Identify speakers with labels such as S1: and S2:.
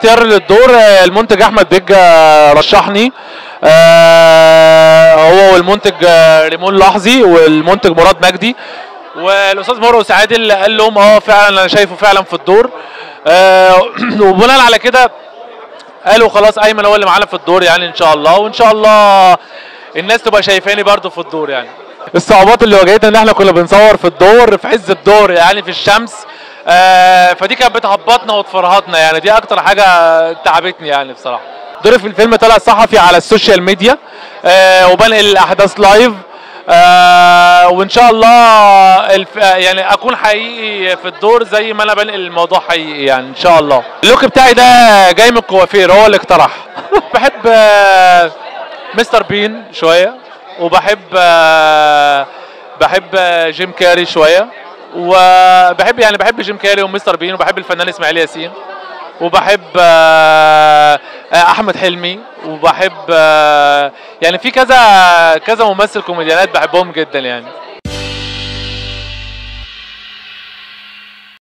S1: اختيار للدور آه، المنتج أحمد بيج آه، رشحني. آه، هو والمنتج ريمون لحظي والمنتج مراد مجدي. والأستاذ مرقس عادل قال لهم آه فعلا أنا شايفه فعلا في الدور. وبناء على كده قالوا خلاص أيمن هو اللي معانا في الدور يعني إن شاء الله. وإن شاء الله الناس تبقى شايفاني برضو في الدور يعني. الصعوبات اللي واجهتنا إن إحنا كنا بنصور في الدور في عز الدور يعني في الشمس. فدي كانت بتهبطنا وتفرهطنا يعني. دي أكتر حاجة تعبتني يعني بصراحة. دوري في الفيلم طلع صحفي على ال social media آه وبنقل الأحداث live آه وإن شاء الله الف... آه، يعني أكون حقيقي في الدور زي ما أنا بنقل الموضوع حقيقي يعني إن شاء الله. ال look بتاعي ده جاي من الكوافير هو اللي اقترح. بحب آه مستر بين شوية وبحب آه بحب آه، جيم كاري شوية. وبحب يعني بحب جيم كاري ومستر بين وبحب الفنان إسماعيل ياسين وبحب آه، آه، أحمد حلمي وبحب آه، يعني في كذا كذا ممثل كوميديانات بحبهم جدا يعني.